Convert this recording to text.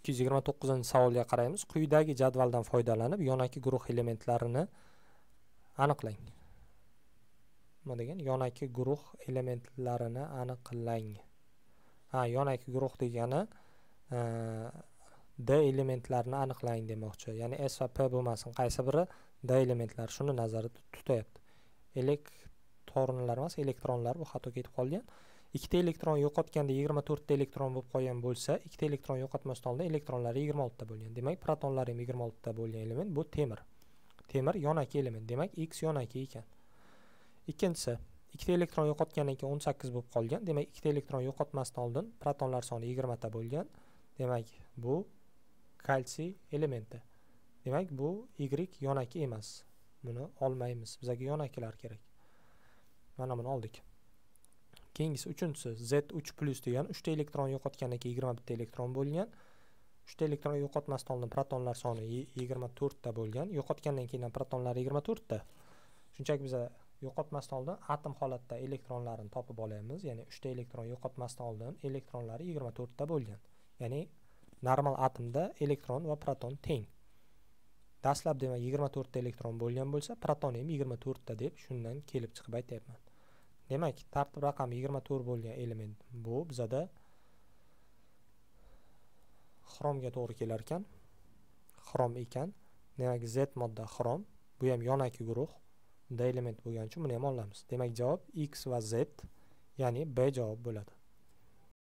ikki yuz yigirma to'qqizinchi savolga qaraymiz. Quyidagi jadvaldan foydalanib yonaki guruh elementlarini aniqlang. Nima degan? Yonaki guruh elementlarini aniqlang. Ha yonaki guruh degani e, d elementlarini aniqlang demoqchi. Ya'ni s va p bo'lmasin qaysi biri d elementlari? Shuni nazarda tutyapti elektronlar emas elektronlar bu xato ketib qolgan. Ikkita elektron yo'qotganda yigirma to'rtta elektron bo'lib qolgan bo'lsa ikkita elektron yo'qotmasdan oldin elektronlari yigirma oltita bo'lgan. Demak protonlar ham yigirma oltita bo'lgan element bu temir. Temir yonaki element. Demak x yonaki ekan. Ikkinchisi ikkita elektron yo'qotgandan keyin o'n sakkiz bo'lib qolgan. Demak ikkita elektron yo'qotmasdan oldin protonlar soni yigirmata bo'lgan. Demak bu kalsiy elementi. Demak bu y yonaki emas. Buni olmaymiz. Bizaga yonakilar kerak. Mana buni oldik. Keyingisi uchinchisi z uch plyus degani uchta elektron yo'qotgandan keyin yigirma bitta elektron bo'lgan. Uchta elektron yo'qotmasdan oldin protonlar soni yigirma to'rtta bo'lgan. Yo'qotgandan keyin ham protonlar yigirma to'rtta. Shunchaki biza yo'qotmasdan oldin atom holatda elektronlarini topib olamiz ya'ni uchta elektron yo'qotmasdan oldin elektronlari yigirma to'rtta bo'lgan. Ya'ni normal atomda elektron va proton teng. Dastlab demak yigirma to'rtta elektron bo'lgan bo'lsa proton ham yigirma to'rtta deb shundan kelib chiqib aytyapman. Demak tartib raqami yigirma to'rt bo'lgan element bu bizada xromga to'g'ri kelar ekan xrom ekan. Demak z modda xrom bu ham yonaki guruh d element bo'lgani uchun buni ham olamiz. Demak javob x va z ya'ni b javob bo'ladi.